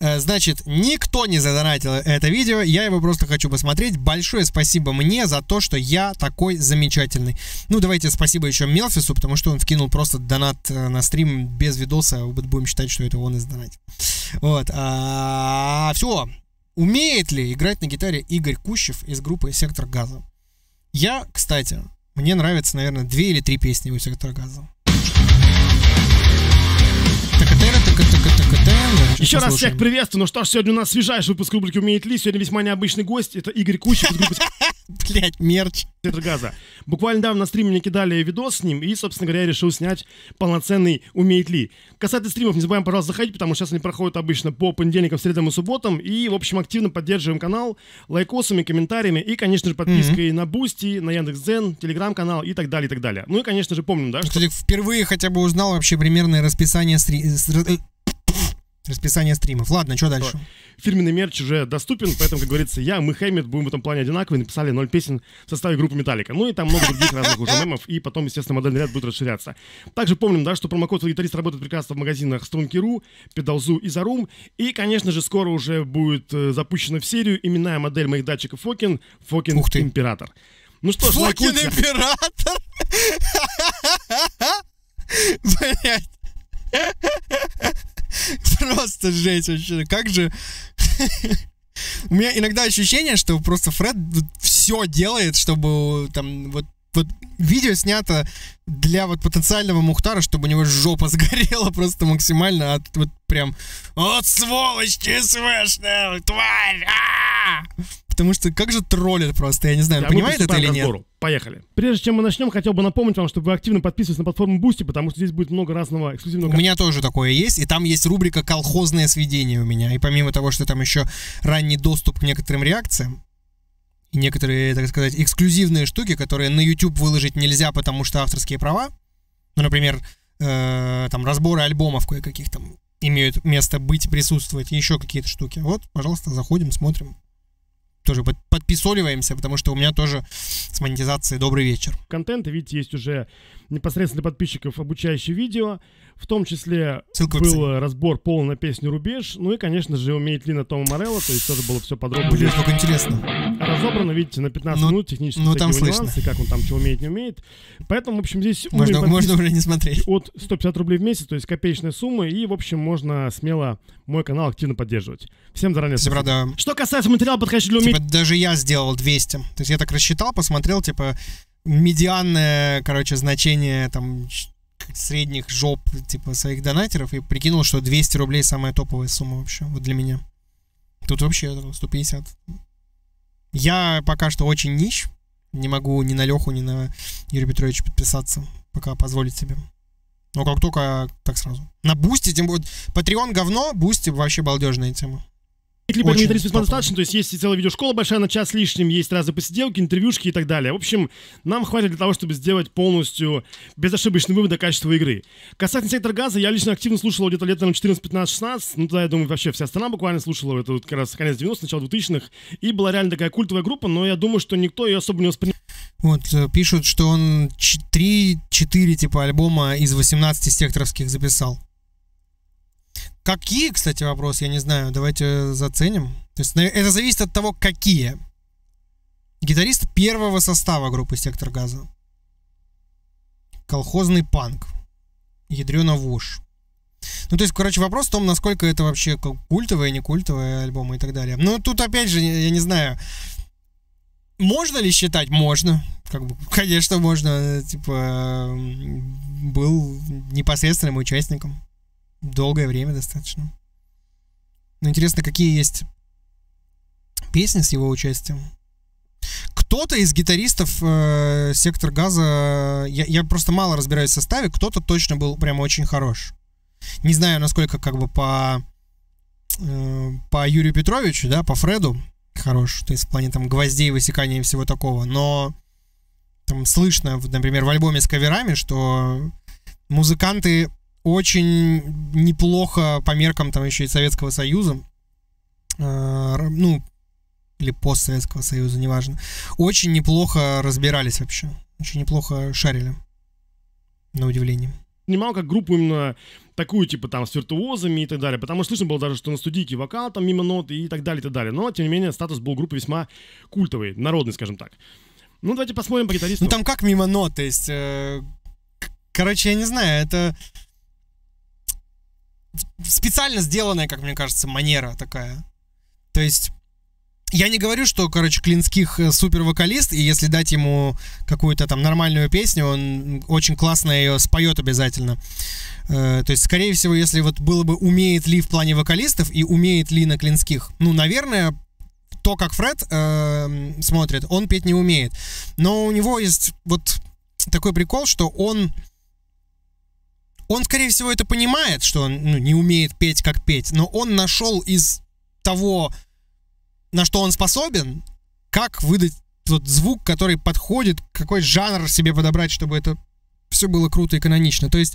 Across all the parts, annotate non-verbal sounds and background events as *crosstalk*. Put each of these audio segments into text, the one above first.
Э, Значит, никто не задонатил это видео, я его просто хочу посмотреть. Большое спасибо мне за то, что я такой замечательный. Ну, давайте спасибо еще Мелфису, потому что он вкинул просто донат э, на стрим без видоса. Будем считать, что это он из донатил. Вот. А, все. Умеет ли играть на гитаре Игорь Кущев из группы «Сектор газа»? Я, кстати, мне нравится, наверное, две или три песни у «Сектора газа». Да, Еще раз всех приветствую. Ну что ж, сегодня у нас свежайший выпуск рубрики «Умеет ли?». Сегодня весьма необычный гость. Это Игорь из группы *laughs* Блять, мерч. «Сектор газа». Буквально недавно на стриме мне кидали видос с ним, и, собственно говоря, я решил снять полноценный «Умеет ли?». Касательно стримов, не забываем, пожалуйста, заходить, потому что сейчас они проходят обычно по понедельникам, средам и субботам. И, в общем, активно поддерживаем канал лайкосами, комментариями и, конечно же, подпиской на Бусти, на Яндекс.Дзен, Телеграм-канал и так далее, и так далее. Ну и, конечно же, помним, да, что Кстати, впервые хотя бы узнал вообще примерное расписание стри... Расписание стримов. Ладно, что дальше? фирменный мерч уже доступен, поэтому, как говорится, я, мы, Хэммит, будем в этом плане одинаковые, написали 0 песен в составе группы Металлика. Ну и там много других разных уже мемов, и потом, естественно, модельный ряд будет расширяться. Также помним, да, что промокод гитарист работает прекрасно в магазинах Струнки.ру, Педалзу и Зарум. И, конечно же, скоро уже будет э, запущена в серию именная модель моих датчиков Фокин, Фокин Ух ты. Император. Ну что ж, Фокин император! *laughs* Блять. *laughs* Просто жесть вообще. Как же... *laughs* У меня иногда ощущение, что просто Фред все делает, чтобы там вот вот видео снято для вот потенциального Мухтара, чтобы у него жопа *laughs* сгорела просто максимально от вот прям от сволочь ЧСВшная, тварь! а!» Потому что как же троллит просто, я не знаю, мы понимает это или нет? Поехали. Прежде чем мы начнем, хотел бы напомнить вам, чтобы вы активно подписывались на платформу Boosty, потому что здесь будет много разного эксклюзивного У меня тоже такое есть, и там есть рубрика «Колхозное сведение» у меня. И помимо того, что там еще ранний доступ к некоторым реакциям, и некоторые, так сказать, эксклюзивные штуки, которые на YouTube выложить нельзя, потому что авторские права, ну, например, э, там разборы альбомов кое-каких там имеют место быть, присутствовать, и еще какие-то штуки. Вот, пожалуйста, заходим, смотрим. Тоже под- подписоливаемся, потому что у меня тоже с монетизацией добрый вечер. контента. Видите, есть уже непосредственно для подписчиков обучающее видео. В том числе Ссылка в был разбор полный на песню «Рубеж». Ну и, конечно же, умеет ли на Тома Морелло, то есть тоже было все подробно Блин, как интересно. разобрано, видите, на 15 Ну, минут технические ну, там слышно. нюансы, как он там чего умеет, не умеет. Поэтому, в общем, здесь Можно, можно уже не смотреть. от 150 рублей в месяц, то есть копеечная сумма, и, в общем, можно смело мой канал активно поддерживать. Всем заранее спасибо. правда, Что касается материала, подходящего для Типа умеет... даже я сделал 200. То есть я так рассчитал, посмотрел, типа, медианное, короче, значение там средних жоп, типа, своих донатеров и прикинул, что 200 рублей самая топовая сумма вообще, вот для меня. Тут вообще ну, 150. Я пока что очень нищ. Не могу ни на Леху, ни на Юрия Петровича подписаться, пока позволить себе. Но как только, так сразу. На Бусти, тем более, Patreon говно, Бусти вообще балдежная тема. Клипа Очень топово. достаточно, то есть есть целая видеошкола большая на час лишним, есть разные посиделки, интервьюшки и так далее. В общем, нам хватит для того, чтобы сделать полностью безошибочный вывод о качестве игры. Касательно «Сектора газа», я лично активно слушал где-то лет, наверное, 14, 15, 16, ну тогда, я думаю, вообще вся страна буквально слушала, это вот как раз конец 90-х, начало 2000-х, и была реально такая культовая группа, но я думаю, что никто ее особо не воспринимал Вот, э, пишут, что он 3-4 типа альбома из 18 секторовских записал. Какие, кстати, вопрос, я не знаю, давайте заценим. То есть это зависит от того, какие. Гитарист первого состава группы «Сектор газа». Колхозный панк. Ядрена вошь. Ну, то есть, короче, вопрос в том, насколько это вообще ку- культовые, не культовые альбомы и так далее. Ну, тут, опять же, я не знаю, можно ли считать? Можно. Как бы, конечно, можно. Типа, был непосредственным участником. Долгое время достаточно. Но интересно, какие есть песни с его участием. Кто-то из гитаристов э, Сектор Газа, я, я просто мало разбираюсь в составе, кто-то точно был прям очень хорош. Не знаю, насколько как бы по э, по Юрию Петровичу, да, по Фреду хорош, то есть в плане там гвоздей, высекания и всего такого, но там слышно, например, в альбоме с каверами, что музыканты очень неплохо по меркам там еще и Советского Союза, э, ну, или постсоветского Союза, неважно, очень неплохо разбирались вообще, очень неплохо шарили, на удивление. воспринимал как группу именно такую, типа, там, с виртуозами и так далее, потому что слышно было даже, что на студийке вокал там мимо ноты и так далее, и так далее. Но, тем не менее, статус был группы весьма культовый, народный, скажем так. Ну, давайте посмотрим по гитаристу. Ну, там как мимо нот, то есть... Э, короче, я не знаю, это специально сделанная, как мне кажется, манера такая. То есть я не говорю, что, короче, Клинских э, супер вокалист, и если дать ему какую-то там нормальную песню, он очень классно ее споет обязательно. Э, то есть, скорее всего, если вот было бы умеет ли в плане вокалистов и умеет ли на Клинских, ну, наверное, то, как Фред э, смотрит, он петь не умеет. Но у него есть вот такой прикол, что он он, скорее всего, это понимает, что он ну, не умеет петь, как петь, но он нашел из того, на что он способен, как выдать тот звук, который подходит, какой жанр себе подобрать, чтобы это все было круто и канонично. То есть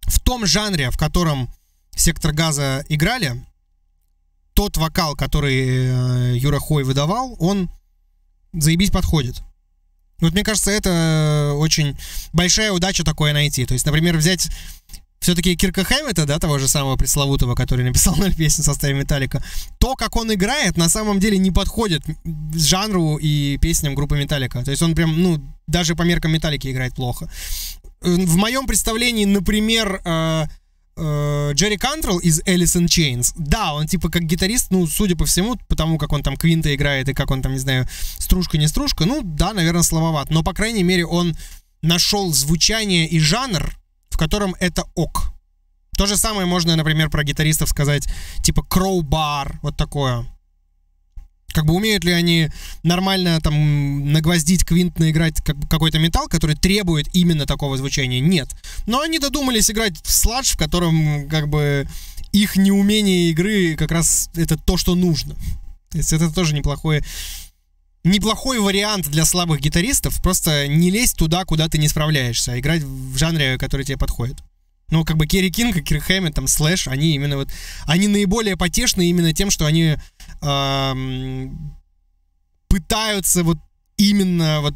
в том жанре, в котором сектор газа играли, тот вокал, который э, Юра Хой выдавал, он заебись подходит. Вот мне кажется, это очень большая удача такое найти. То есть, например, взять все-таки Кирка Хэммета, да, того же самого пресловутого, который *laughs* написал ноль песен в составе Металлика, то, как он играет, на самом деле не подходит жанру и песням группы Металлика. То есть он прям, ну, даже по меркам Металлики играет плохо. В моем представлении, например, э, э, Джерри Кантрелл из in Chains, да, он типа как гитарист, ну, судя по всему, потому как он там квинта играет и как он там, не знаю, стружка, не стружка, ну, да, наверное, слабоват, но, по крайней мере, он нашел звучание и жанр, в котором это ок. То же самое можно, например, про гитаристов сказать, типа Crowbar, вот такое. Как бы умеют ли они нормально там нагвоздить, квинтно играть как, какой-то металл, который требует именно такого звучания? Нет. Но они додумались играть в сладж, в котором как бы их неумение игры как раз это то, что нужно. То есть это тоже неплохое неплохой вариант для слабых гитаристов. Просто не лезть туда, куда ты не справляешься, а играть в жанре, который тебе подходит. Ну, как бы Керри Кинг и Кирк Хэммет, там, Слэш, они именно вот... Они наиболее потешны именно тем, что они эм, пытаются вот именно вот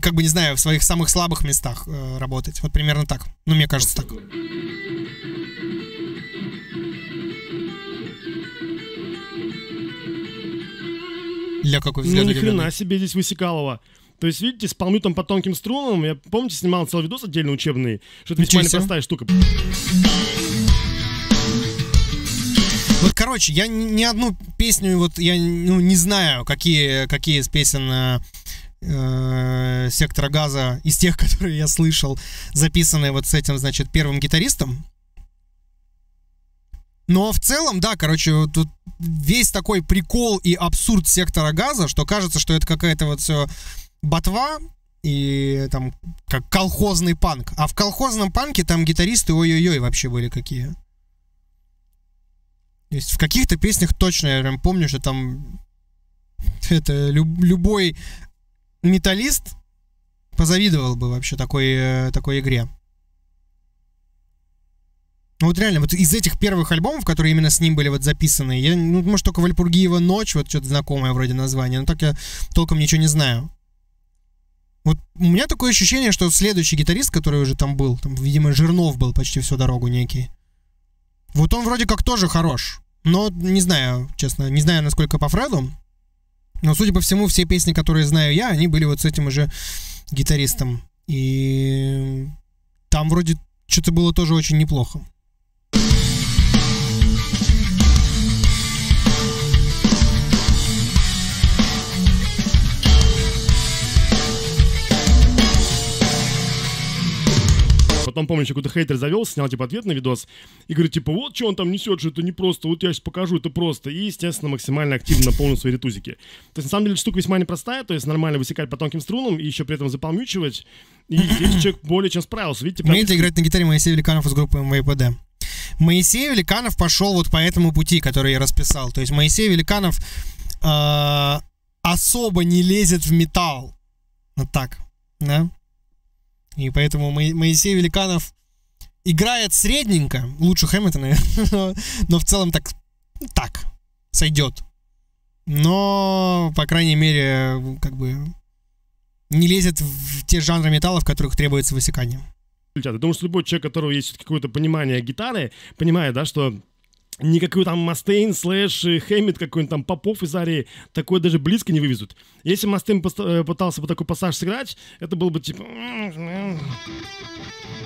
как бы, не знаю, в своих самых слабых местах э, работать. Вот примерно так. Ну, мне кажется, так. Для какой взгляд? Ну, ни хрена себе здесь Высекалова. То есть, видите, с полмютом по тонким струнам, я, помните, снимал целый видос отдельно учебный, что это весьма непростая штука. Вот, короче, я ни одну песню, вот я ну, не знаю, какие, какие из песен э, э сектора газа из тех, *laughs* которые я слышал, записанные вот с этим, значит, первым гитаристом. Но в целом, да, короче, тут весь такой прикол и абсурд сектора газа, что кажется, что это какая-то вот все ботва и там как колхозный панк. А в колхозном панке там гитаристы ой-ой-ой вообще были какие. То есть в каких-то песнях точно я прям помню, что там *laughs* это люб, любой металлист позавидовал бы вообще такой, э, такой игре. Ну вот реально, вот из этих первых альбомов, которые именно с ним были вот записаны, я, ну, может, только Вальпургиева «Ночь», вот что-то знакомое вроде название, но так я толком ничего не знаю. Вот у меня такое ощущение, что следующий гитарист, который уже там был, там, видимо, Жирнов был почти всю дорогу некий. Вот он вроде как тоже хорош. Но не знаю, честно, не знаю, насколько по Фреду. Но, судя по всему, все песни, которые знаю я, они были вот с этим уже гитаристом. И там вроде что-то было тоже очень неплохо. Потом, помню, еще какой-то хейтер завел, снял, типа, ответ на видос и говорит, типа, вот что он там несет, что это не просто, вот я сейчас покажу, это просто. И, естественно, максимально активно наполнил свои ретузики. То есть, на самом деле, штука весьма непростая, то есть нормально высекать по тонким струнам и еще при этом запалмючивать. И здесь *coughs* человек более чем справился. Видите, прям... Умеет играть на гитаре Моисей Великанов из группы МВПД. Моисей Великанов пошел вот по этому пути, который я расписал. То есть Моисей Великанов э, особо не лезет в металл. Вот так, да? И поэтому Моисей Великанов играет средненько, лучше Хэмилтона, *laughs* но в целом так, так, сойдет. Но, по крайней мере, как бы не лезет в те жанры металла, в которых требуется высекание. Я думаю, что любой человек, у которого есть какое-то понимание гитары, понимает, да, что никакой там Мастейн, Слэш, Хэммит какой-нибудь там Попов из Арии такое даже близко не вывезут. Если Мастейн э, пытался бы такой пассаж сыграть, это было бы типа...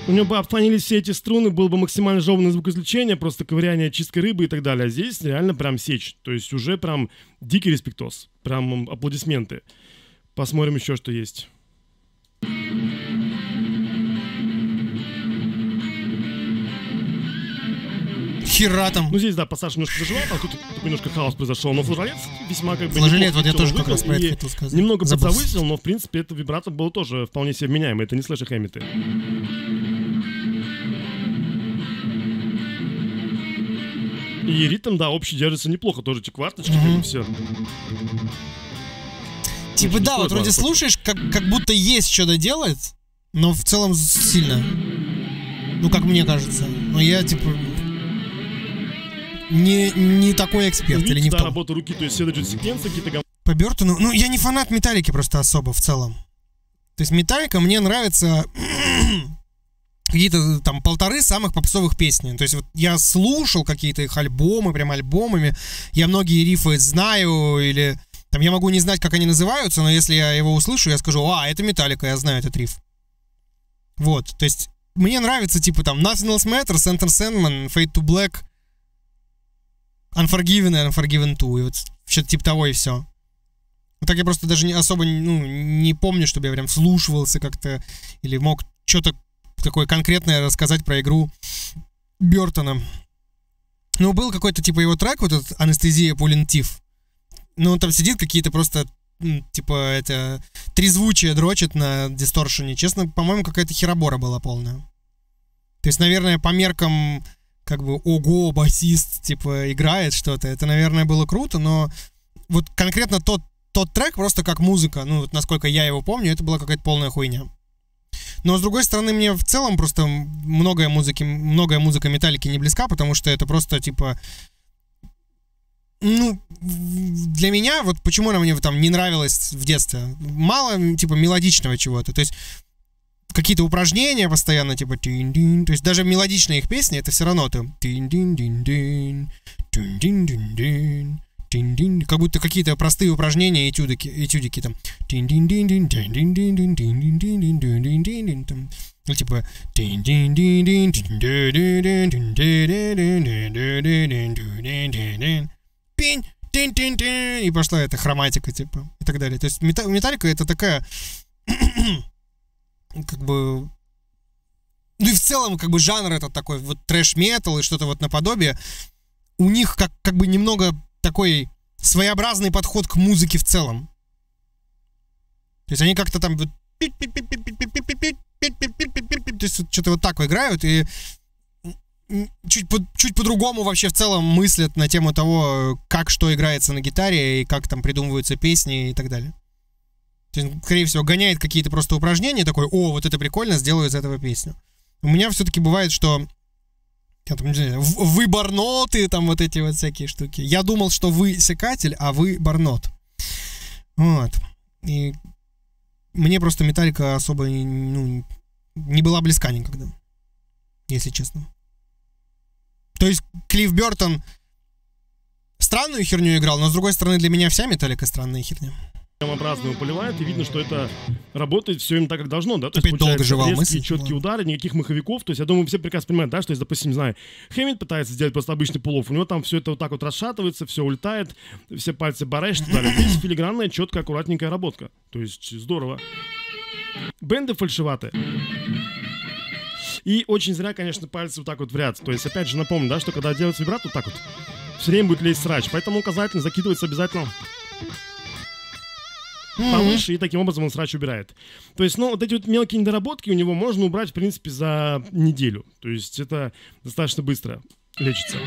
У него бы обфанились все эти струны, было бы максимально жеванное звукоизвлечение, просто ковыряние чисткой рыбы и так далее. А здесь реально прям сечь. То есть уже прям дикий респектос. Прям аплодисменты. Посмотрим еще, что есть. Хера там. Ну, здесь, да, пассаж немножко заживал, а тут немножко хаос произошел. Но флажолет весьма как бы... Флажолет, вот я тоже как раз про это хотел сказать. Немного подзавысил, но, в принципе, это вибрато было тоже вполне себе вменяемое. Это не слэши Хэммиты. И ритм, да, общий держится неплохо, тоже эти кварточки, mm-hmm. как бы все. Типа да, вот вроде слушаешь, как, как будто есть что доделать, но в целом сильно. Ну, как мне кажется. Но я, типа, не, не такой эксперт Видите, или не да, в том. работа руки, то есть следует секвенции какие-то гам... По Бертону, ну, я не фанат Металлики просто особо в целом. То есть Металлика мне нравится *clears throat* какие-то там полторы самых попсовых песни. То есть вот я слушал какие-то их альбомы, прям альбомами. Я многие рифы знаю или там я могу не знать, как они называются, но если я его услышу, я скажу, а, это Металлика, я знаю этот риф. Вот, то есть мне нравится, типа, там, Nothing Else Matters, Enter Sandman, Fade to Black, Unforgiven и Unforgiven 2, и вот что-то типа того и все. Вот так я просто даже не, особо ну, не помню, чтобы я прям слушивался как-то или мог что-то такое конкретное рассказать про игру Бертона. Ну, был какой-то типа его трек, вот этот «Анестезия Пулентив». Ну, он там сидит какие-то просто типа это трезвучие дрочит на дисторшене. Честно, по-моему, какая-то херобора была полная. То есть, наверное, по меркам как бы ого, басист, типа, играет что-то. Это, наверное, было круто, но вот конкретно тот, тот трек просто как музыка, ну, вот насколько я его помню, это была какая-то полная хуйня. Но, с другой стороны, мне в целом просто многое музыки, многое музыка Металлики не близка, потому что это просто, типа, ну, для меня, вот почему она мне там не нравилась в детстве, мало, типа, мелодичного чего-то. То есть какие-то упражнения постоянно, типа. То есть даже мелодичные их песни, это все равно там как будто какие-то простые упражнения, этюдики, этюдики там тин ну, типа и пошла эта хроматика, типа, и так далее. То есть металлика это такая как бы... Ну и в целом, как бы, жанр этот такой, вот трэш-метал и что-то вот наподобие, у них как, как бы немного такой своеобразный подход к музыке в целом. То есть они как-то там... То есть что-то вот так играют и чуть, по, чуть по-другому вообще в целом мыслят на тему того, как что играется на гитаре и как там придумываются песни и так далее. То скорее всего, гоняет какие-то просто упражнения, такой, о, вот это прикольно, сделаю из этого песню. У меня все-таки бывает, что я там, не знаю, вы барноты, там вот эти вот всякие штуки. Я думал, что вы секатель, а вы барнот. Вот. И мне просто металлика особо ну, не была близка никогда. Если честно. То есть Клифф Бертон странную херню играл, но с другой стороны для меня вся металлика странная херня образно его поливает, и видно, что это работает все именно так, как должно, да? То есть, долго жевал резкие, мысль. четкие удары, никаких маховиков. То есть, я думаю, все прекрасно понимают, да, что есть, допустим, не знаю, Хэммит пытается сделать просто обычный пулов, у него там все это вот так вот расшатывается, все улетает, все пальцы барешь и так далее. Здесь филигранная, четкая, аккуратненькая работка. То есть, здорово. Бенды фальшиваты. И очень зря, конечно, пальцы вот так вот в ряд. То есть, опять же, напомню, да, что когда делается вибрат, вот так вот, все время будет лезть срач. Поэтому указательно закидывается обязательно повыше, и таким образом он срач убирает. То есть, ну, вот эти вот мелкие недоработки у него можно убрать, в принципе, за неделю. То есть это достаточно быстро лечится.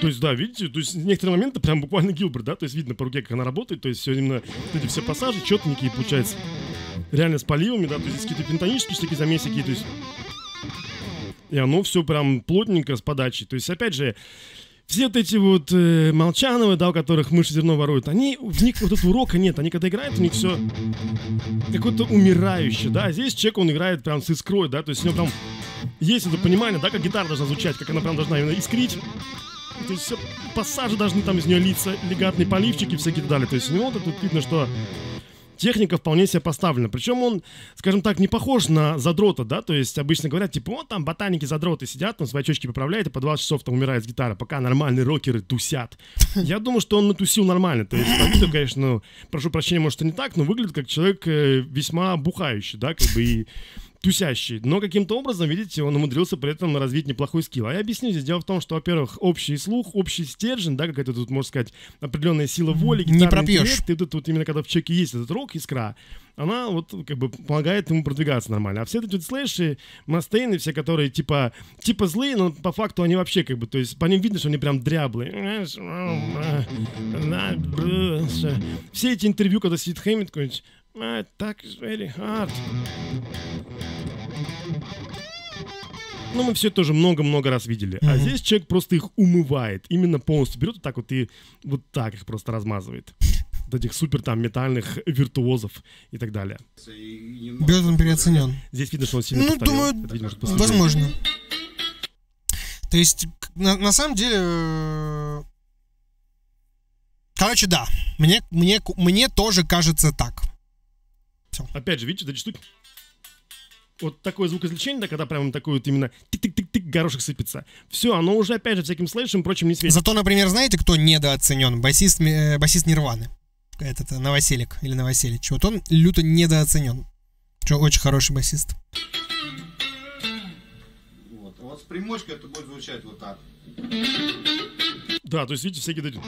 То есть, да, видите, то есть некоторые моменты прям буквально Гилберт, да, то есть видно по руке, как она работает, то есть все именно вот эти все пассажи четненькие получается, реально с поливами, да, то есть какие-то пентонические такие замесики, то есть и оно все прям плотненько с подачей. То есть, опять же, все вот эти вот э, Молчановы, да, у которых мыши зерно воруют, они, в них вот этого урока нет, они когда играют, у них все какое-то умирающее, да, а здесь человек, он играет прям с искрой, да, то есть у него прям есть это понимание, да, как гитара должна звучать, как она прям должна именно искрить, то есть все пассажи должны там из нее литься, легатные поливчики всякие и так далее, то есть у него тут видно, что техника вполне себе поставлена. Причем он, скажем так, не похож на задрота, да, то есть обычно говорят, типа, вот там ботаники задроты сидят, там свои очки поправляют, и по 20 часов там умирает с гитары, пока нормальные рокеры тусят. *laughs* Я думаю, что он натусил нормально, то есть по виду, конечно, ну, прошу прощения, может, и не так, но выглядит как человек э, весьма бухающий, да, как бы и тусящий. Но каким-то образом, видите, он умудрился при этом развить неплохой скилл. А я объясню здесь. Дело в том, что, во-первых, общий слух, общий стержень, да, какая-то тут, можно сказать, определенная сила воли, Не пропьешь. интеллект, и это вот именно когда в человеке есть этот рок, искра, она вот как бы помогает ему продвигаться нормально. А все эти слэши, мастейны, все, которые типа, типа злые, но по факту они вообще как бы, то есть по ним видно, что они прям дряблые. Все эти интервью, когда сидит Хэммит какой-нибудь, My attack is very hard. Ну, мы все тоже много-много раз видели. А Мгм. здесь человек просто их умывает. Именно полностью берет вот так вот и вот так их просто размазывает. Вот этих супер там метальных виртуозов и так далее. Бёрд он переоценен. Здесь видно, что он сильно Ну, постарел. думаю, Это видно, Возможно. То есть, на, на самом деле... э, Короче, да. Мне, мне, мне тоже кажется так. Опять же, видите, вот эти штуки? Вот такое звукоизвлечение, да, когда прям такой вот именно тик-тик-тик-тик горошек сыпется. Все, оно уже опять же всяким Слэшем и прочим не светит. Зато, например, знаете, кто недооценен? Басист, э, басист Нирваны. Этот э, Новоселик или Новоселич. Вот он люто недооценен. Что, очень хороший басист. Вот. А вот с примочкой это будет звучать вот так. Да, то есть, видите, всякие.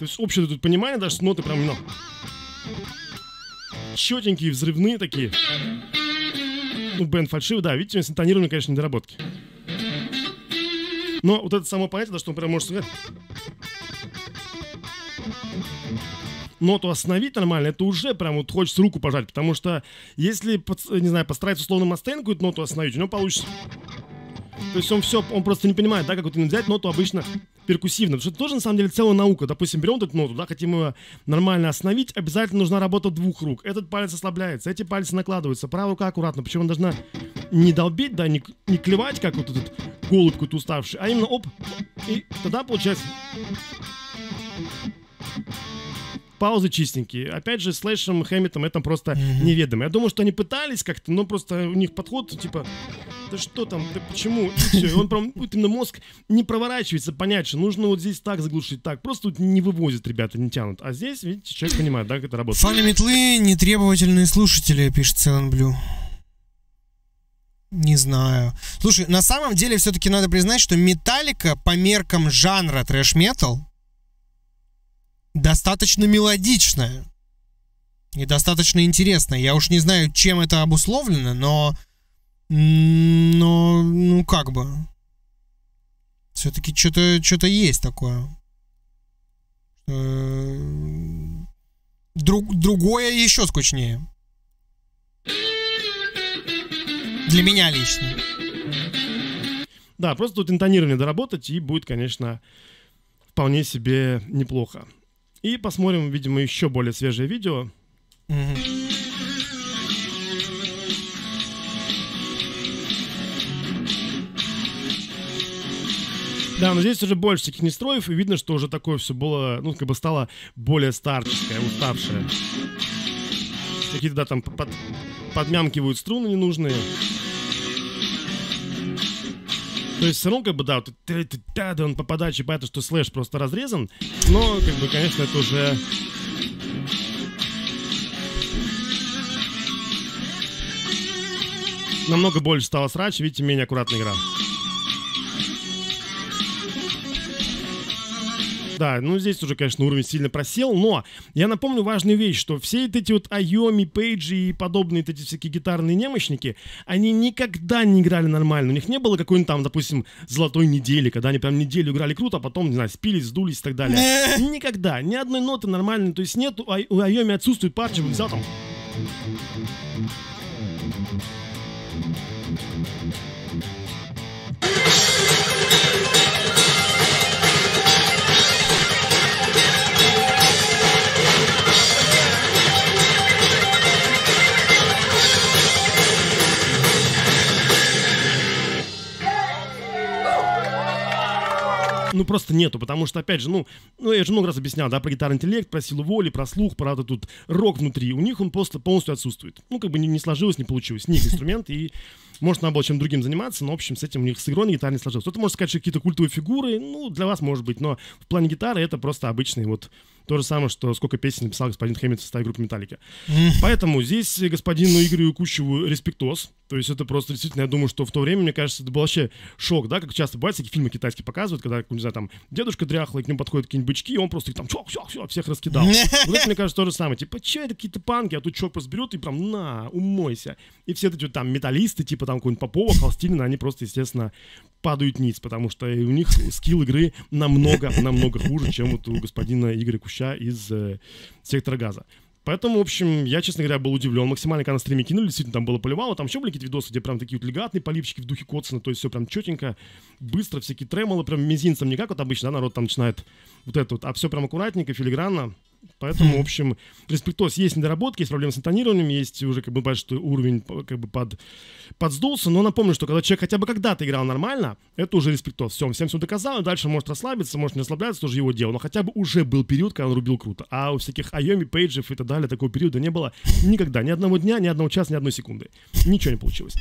То есть общее тут понимание, даже ноты прям именно... Четенькие, взрывные такие. Ну, бенд фальшивый, да, видите, с интонированием, конечно, недоработки. Но вот это само понятие, да, что он прям может сказать... Ноту остановить нормально, это уже прям вот хочется руку пожать, потому что если, не знаю, постараться условно Мастейн эту ноту остановить, у него получится то есть он все, он просто не понимает, да, как вот взять ноту обычно перкуссивно. Потому что это тоже на самом деле целая наука. Допустим, берем эту ноту, да, хотим ее нормально остановить, обязательно нужна работа двух рук. Этот палец ослабляется, эти пальцы накладываются, правая рука аккуратно. Причем она должна не долбить, да, не, не клевать, как вот этот голубь какой-то уставший, а именно оп, и тогда получается паузы чистенькие. Опять же, слэшем, Хэмметом это просто неведомо. Я думаю, что они пытались как-то, но просто у них подход, типа, да что там, да почему? И все. И он прям, вот именно мозг не проворачивается понять, что нужно вот здесь так заглушить, так. Просто вот не вывозят ребята, не тянут. А здесь, видите, человек понимает, да, как это работает. Фаны метлы нетребовательные слушатели, пишет Селен Блю. Не знаю. Слушай, на самом деле все-таки надо признать, что Металлика по меркам жанра трэш-метал достаточно мелодичная и достаточно интересная. Я уж не знаю, чем это обусловлено, но... Но, ну как бы... Все-таки что-то что есть такое. Э, друг, другое еще скучнее. Для меня лично. Да, просто тут интонирование доработать, и будет, конечно, вполне себе неплохо. И посмотрим, видимо, еще более свежее видео. Да, но здесь уже больше всяких нестроев, и видно, что уже такое все было, ну, как бы стало более старческое, уставшее. Какие-то, да, там под, подмямкивают струны ненужные. То есть все равно, как бы, да, вот он по подаче понятно, что слэш просто разрезан, но, как бы, конечно, это уже... Намного больше стало срач, видите, менее аккуратная игра. Да, ну здесь уже, конечно, уровень сильно просел, но я напомню важную вещь, что все эти вот Айоми, Пейджи и подобные эти всякие гитарные немощники, они никогда не играли нормально. У них не было какой-нибудь там, допустим, золотой недели, когда они прям неделю играли круто, а потом, не знаю, спились, сдулись и так далее. *laughs* Никогда. Ни одной ноты нормальной. То есть нет, у Ай- у Айоми отсутствует парча, взял там ну, просто нету, потому что, опять же, ну, ну, я же много раз объяснял, да, про гитарный интеллект, про силу воли, про слух, про вот тут рок внутри. У них он просто полностью отсутствует. Ну, как бы не, не сложилось, не получилось. Не их *laughs* инструмент, и может, надо было чем другим заниматься, но, в общем, с этим у них с игрой на гитаре не сложилось. Кто-то может сказать, что какие-то культовые фигуры, ну, для вас, может быть, но в плане гитары это просто обычный вот то же самое, что сколько песен написал господин Хэммит в составе группы Металлики. Поэтому здесь господину Игорю Кущеву респектос. То есть это просто действительно, я думаю, что в то время, мне кажется, это был вообще шок, да, как часто бывает, всякие фильмы китайские показывают, когда, не знаю, там, дедушка дряхлый, к нему подходят какие-нибудь бычки, и он просто их там, чок, чок, чок, всех раскидал. Вот это, мне кажется, то же самое. Типа, че это какие-то панки, а тут чувак просто берет и прям, на, умойся. И все эти вот там металлисты, типа там какой-нибудь Попова, Холстинина, они просто, естественно, падают ниц, потому что у них скилл игры намного-намного хуже, чем вот у господина Игоря Куща из э, «Сектора газа». Поэтому, в общем, я, честно говоря, был удивлен. Максимально, когда на стриме кинули, действительно, там было поливало. Там еще были какие-то видосы, где прям такие вот легатные поливчики в духе Котсона. То есть все прям четенько, быстро, всякие тремолы, прям мизинцем не как вот обычно, да, народ там начинает вот это вот, а все прям аккуратненько, филигранно. Поэтому, в общем, респектос есть недоработки, есть проблемы с интонированием, есть уже, как бы, что уровень как бы под, подсдулся. Но напомню, что когда человек хотя бы когда-то играл нормально, это уже респектос. Все, он всем все доказал, и дальше может расслабиться, может не расслабляться, тоже его дело. Но хотя бы уже был период, когда он рубил круто. А у всяких Айоми, Пейджев и так далее такого периода не было никогда. Ни одного дня, ни одного часа, ни одной секунды. Ничего не получилось.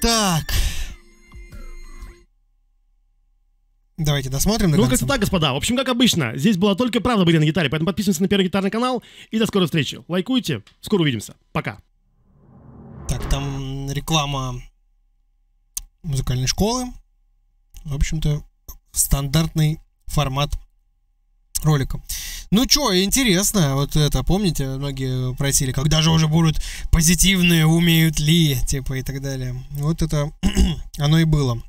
Так, Давайте досмотрим. Ну, как-то так, господа. В общем, как обычно, здесь была только правда были на гитаре, поэтому подписывайтесь на первый гитарный канал и до скорой встречи. Лайкуйте. Скоро увидимся. Пока. Так, там реклама музыкальной школы. В общем-то, стандартный формат ролика. Ну чё, интересно, вот это, помните, многие просили, когда же уже будут позитивные, умеют ли, типа и так далее. Вот это *clears throat* оно и было.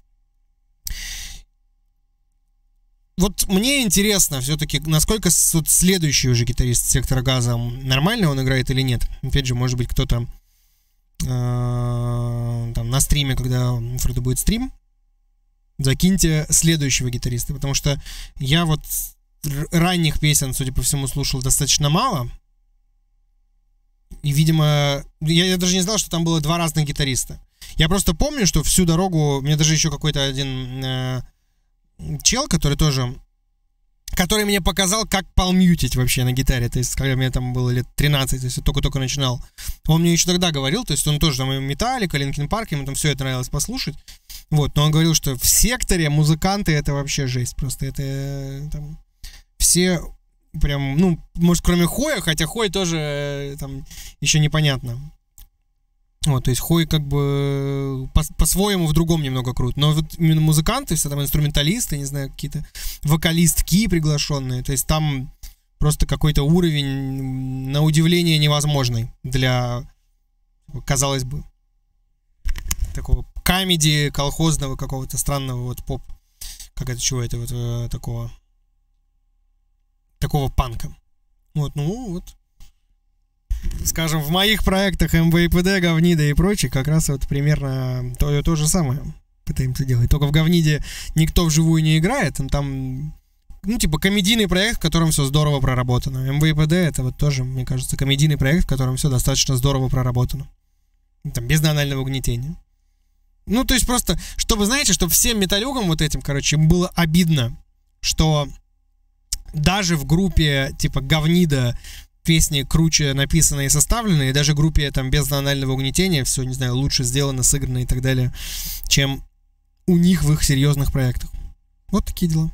Вот мне интересно все-таки, насколько вот следующий уже гитарист сектора газа нормально он играет или нет. Опять же, может быть, кто-то э, там на стриме, когда у Фреда будет стрим, закиньте следующего гитариста, потому что я вот ранних песен, судя по всему, слушал достаточно мало. И, видимо, я, я даже не знал, что там было два разных гитариста. Я просто помню, что всю дорогу, мне даже еще какой-то один э, чел, который тоже который мне показал, как palm mute ить вообще на гитаре. То есть, когда мне там было лет 13, то есть только-только начинал. Он мне еще тогда говорил, то есть он тоже там и Металлика, Линкин Парк, ему там все это нравилось послушать. Вот, но он говорил, что в секторе музыканты это вообще жесть. Просто это э, там все прям, ну, может, кроме Хоя, хотя Хой тоже э, там еще непонятно. Вот, то есть Хой как бы по- по-своему в другом немного крут. Но вот именно музыканты, все там инструменталисты, не знаю, какие-то вокалистки приглашенные, то есть там просто какой-то уровень, на удивление, невозможный для, казалось бы, такого камеди колхозного какого-то странного вот поп, как это, чего это вот э, такого, такого панка. Вот, ну вот, скажем, в моих проектах МВПД, Говнида и прочее, как раз вот примерно то, то же самое пытаемся делать. Только в Говниде никто вживую не играет, там ну, типа, комедийный проект, в котором все здорово проработано. МВПД это вот тоже, мне кажется, комедийный проект, в котором все достаточно здорово проработано. Там, без анального угнетения. Ну, то есть просто, чтобы, знаете, чтобы всем металюгам вот этим, короче, было обидно, что даже в группе, типа, говнида песни круче написаны и составлены, и даже группе там без анального угнетения все, не знаю, лучше сделано, сыграно и так далее, чем у них в их серьезных проектах. Вот такие дела.